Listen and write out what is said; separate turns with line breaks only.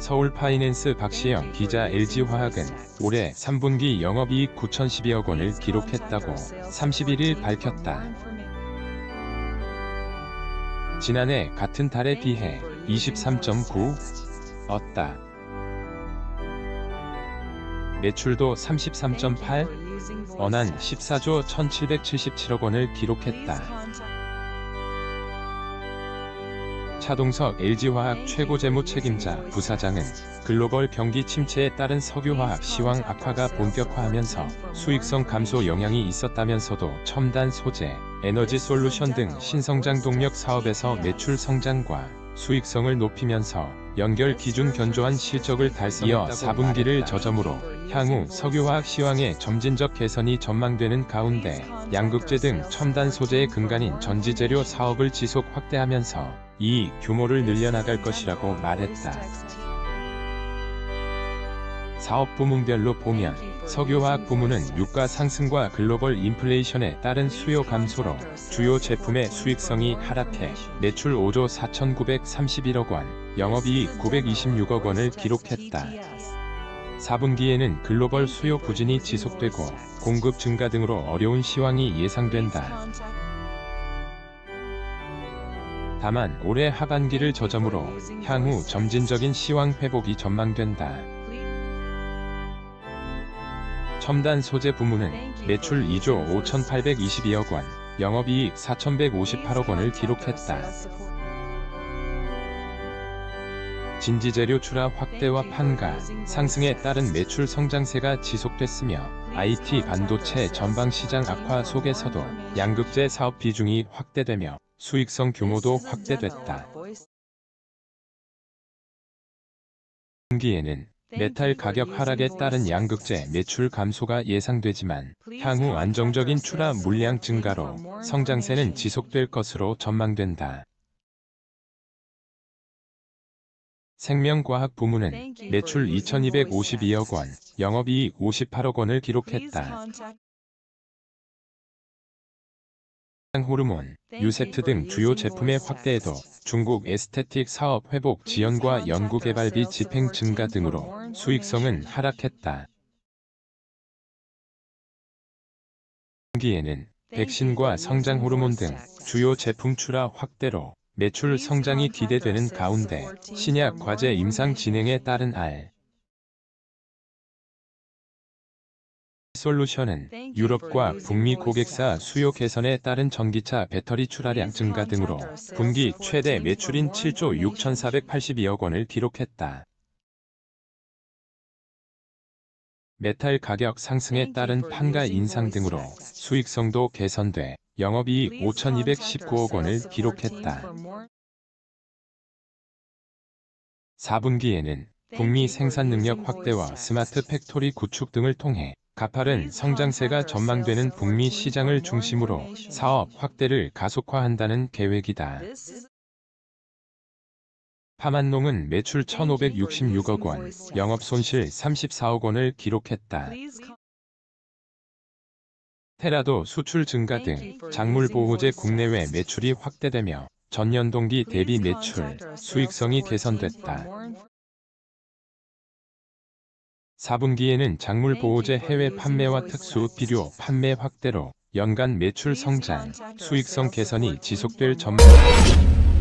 서울 파이낸스 박시영 기자 LG화학은 올해 3분기 영업이익 9,012억 원을 기록했다고 31일 밝혔다. 지난해 같은 달에 비해 23.9 얻다. 매출도 33.8 언한 14조 1,777억 원을 기록했다. 차동석 LG화학 최고 재무 책임자 부사장은 글로벌 경기 침체에 따른 석유화학 시황 악화가 본격화하면서 수익성 감소 영향이 있었다면서도 첨단 소재, 에너지 솔루션 등 신성장 동력 사업에서 매출 성장과 수익성을 높이면서 연결 기준 견조한 실적을 달성이어 4분기를 저점으로 향후 석유화학 시황의 점진적 개선이 전망되는 가운데 양극재 등 첨단 소재의 근간인 전지재료 사업을 지속 확대하면서 이 규모를 늘려나갈 것이라고 말했다. 사업 부문별로 보면 석유화학 부문은 유가 상승과 글로벌 인플레이션에 따른 수요 감소로 주요 제품의 수익성이 하락해 매출 5조 4,931억 원, 영업이익 926억 원을 기록했다. 4분기에는 글로벌 수요 부진이 지속되고 공급 증가 등으로 어려운 시황이 예상된다. 다만 올해 하반기를 저점으로 향후 점진적인 시황 회복이 전망된다. 첨단 소재 부문은 매출 2조 5,822억 원, 영업이익 4,158억 원을 기록했다. 진지재료 출하 확대와 판가, 상승에 따른 매출 성장세가 지속됐으며 IT 반도체 전방 시장 악화 속에서도 양극재 사업 비중이 확대되며 수익성 규모도 확대됐다. 분기에는 메탈 가격 하락에 따른 양극재 매출 감소가 예상되지만 향후 안정적인 출하 물량 증가로 성장세는 지속될 것으로 전망된다. 생명과학 부문은 매출 2,252억 원, 영업이익 58억 원을 기록했다. 호르몬, 유셉트 등 주요 제품의 확대에도 중국 에스테틱 사업 회복 지연과 연구개발비 집행 증가 등으로 수익성은 하락했다. 분기에는 백신과 성장 호르몬 등 주요 제품 출하 확대로 매출 성장이 기대되는 가운데 신약 과제 임상 진행에 따른 알 솔루션은 유럽과 북미 고객사 수요 개선에 따른 전기차 배터리 출하량 증가 등으로 분기 최대 매출인 7조 6,482억 원을 기록했다. 메탈 가격 상승에 따른 판가 인상 등으로 수익성도 개선돼 영업이익 5,219억 원을 기록했다. 4분기에는 북미 생산 능력 확대와 스마트 팩토리 구축 등을 통해 가파른 성장세가 전망되는 북미 시장을 중심으로 사업 확대를 가속화한다는 계획이다. 파만농은 매출 1,566억 원, 영업 손실 34억 원을 기록했다. 테라도 수출 증가 등 작물 보호제 국내외 매출이 확대되며 전년 동기 대비 매출, 수익성이 개선됐다. 4분기에는 작물 보호제 해외 판매와 특수 비료 판매 확대로 연간 매출 성장, 수익성 개선이 지속될 전망입니다.